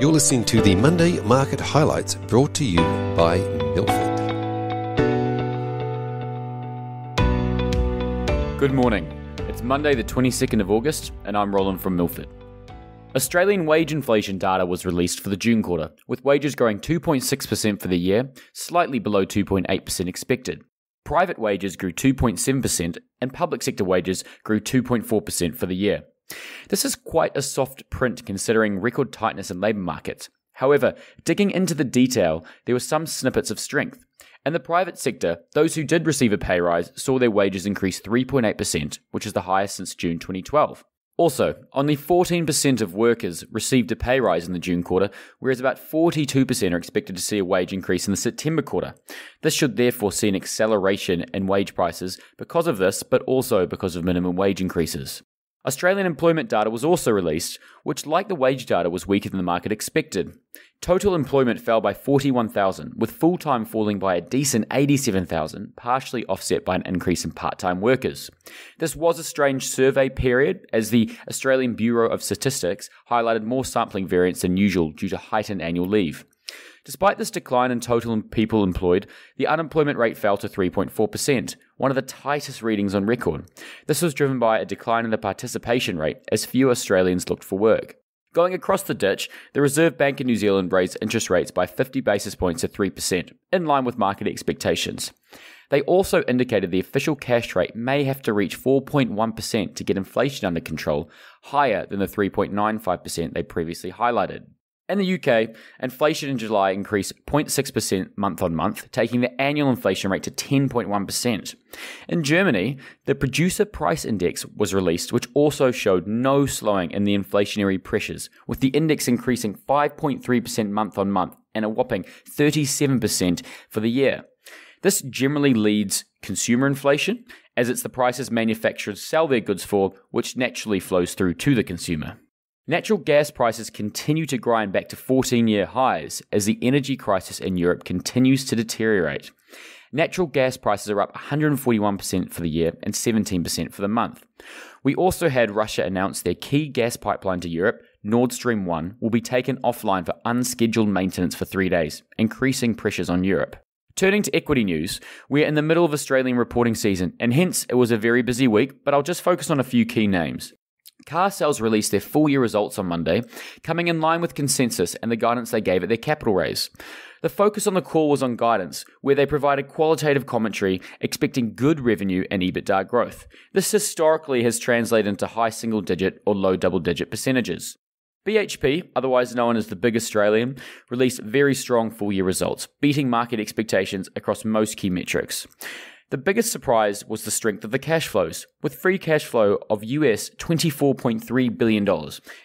You're listening to the Monday Market Highlights brought to you by Milford. Good morning. It's Monday, the 22nd of August, and I'm Roland from Milford. Australian wage inflation data was released for the June quarter, with wages growing 2.6% for the year, slightly below 2.8% expected. Private wages grew 2.7%, and public sector wages grew 2.4% for the year. This is quite a soft print considering record tightness in labour markets. However, digging into the detail, there were some snippets of strength. In the private sector, those who did receive a pay rise saw their wages increase 3.8%, which is the highest since June 2012. Also, only 14% of workers received a pay rise in the June quarter, whereas about 42% are expected to see a wage increase in the September quarter. This should therefore see an acceleration in wage prices because of this, but also because of minimum wage increases. Australian employment data was also released, which, like the wage data, was weaker than the market expected. Total employment fell by 41,000, with full time falling by a decent 87,000, partially offset by an increase in part time workers. This was a strange survey period, as the Australian Bureau of Statistics highlighted more sampling variance than usual due to heightened annual leave. Despite this decline in total people employed, the unemployment rate fell to 3.4%, one of the tightest readings on record. This was driven by a decline in the participation rate as few Australians looked for work. Going across the ditch, the Reserve Bank of New Zealand raised interest rates by 50 basis points to 3%, in line with market expectations. They also indicated the official cash rate may have to reach 4.1% to get inflation under control, higher than the 3.95% they previously highlighted. In the UK, inflation in July increased 0.6% month on month, taking the annual inflation rate to 10.1%. In Germany, the Producer Price Index was released, which also showed no slowing in the inflationary pressures, with the index increasing 5.3% month on month and a whopping 37% for the year. This generally leads consumer inflation, as it's the prices manufacturers sell their goods for, which naturally flows through to the consumer. Natural gas prices continue to grind back to 14 year highs as the energy crisis in Europe continues to deteriorate. Natural gas prices are up 141% for the year and 17% for the month. We also had Russia announce their key gas pipeline to Europe, Nord Stream 1, will be taken offline for unscheduled maintenance for three days, increasing pressures on Europe. Turning to equity news, we're in the middle of Australian reporting season, and hence it was a very busy week, but I'll just focus on a few key names. Carsales released their full year results on Monday, coming in line with consensus and the guidance they gave at their capital raise. The focus on the call was on guidance, where they provided qualitative commentary expecting good revenue and EBITDA growth. This historically has translated into high single digit or low double digit percentages. BHP, otherwise known as the Big Australian, released very strong full year results, beating market expectations across most key metrics. The biggest surprise was the strength of the cash flows, with free cash flow of US $24.3 billion.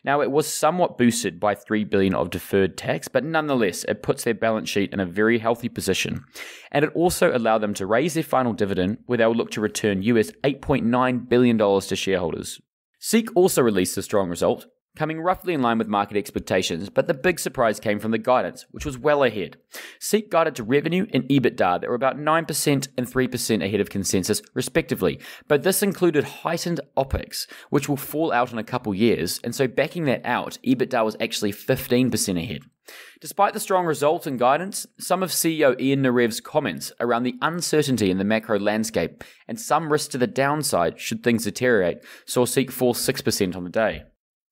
Now, it was somewhat boosted by 3 billion of deferred tax, but nonetheless, it puts their balance sheet in a very healthy position. And it also allowed them to raise their final dividend, where they will look to return US $8.9 billion to shareholders. Seek also released a strong result, coming roughly in line with market expectations, but the big surprise came from the guidance, which was well ahead. Seek guided to revenue and EBITDA that were about 9% and 3% ahead of consensus, respectively, but this included heightened OPEX, which will fall out in a couple years, and so backing that out, EBITDA was actually 15% ahead. Despite the strong result and guidance, some of CEO Ian Narev's comments around the uncertainty in the macro landscape and some risk to the downside should things deteriorate saw Seek fall 6% on the day.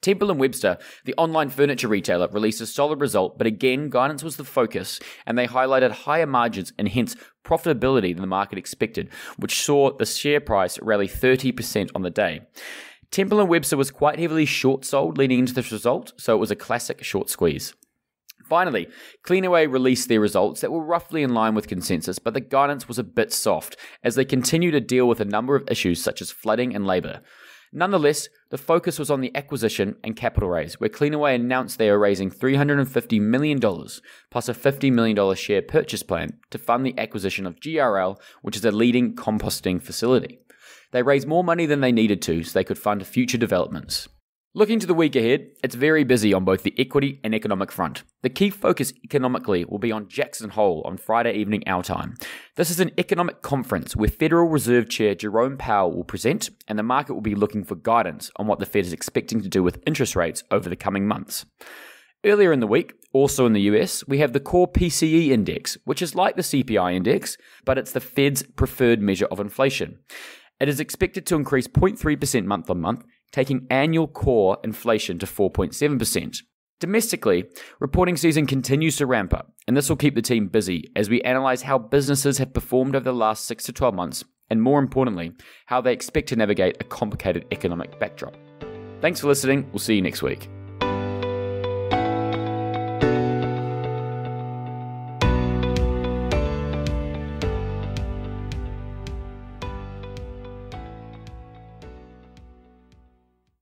Temple and Webster, the online furniture retailer, released a solid result, but again, guidance was the focus, and they highlighted higher margins and hence profitability than the market expected, which saw the share price rally 30% on the day. Temple and Webster was quite heavily short sold leading into this result, so it was a classic short squeeze. Finally, Cleanaway released their results that were roughly in line with consensus, but the guidance was a bit soft as they continue to deal with a number of issues such as flooding and labour. Nonetheless, the focus was on the acquisition and capital raise, where Cleanaway announced they are raising $350 million plus a $50 million share purchase plan to fund the acquisition of GRL, which is a leading composting facility. They raised more money than they needed to so they could fund future developments. Looking to the week ahead, it's very busy on both the equity and economic front. The key focus economically will be on Jackson Hole on Friday evening our time. This is an economic conference where Federal Reserve Chair Jerome Powell will present, and the market will be looking for guidance on what the Fed is expecting to do with interest rates over the coming months. Earlier in the week, also in the US, we have the core PCE index, which is like the CPI index, but it's the Fed's preferred measure of inflation. It is expected to increase 0.3% month on month, taking annual core inflation to 4.7%. Domestically, reporting season continues to ramp up, and this will keep the team busy as we analyse how businesses have performed over the last 6 to 12 months, and more importantly, how they expect to navigate a complicated economic backdrop. Thanks for listening. We'll see you next week.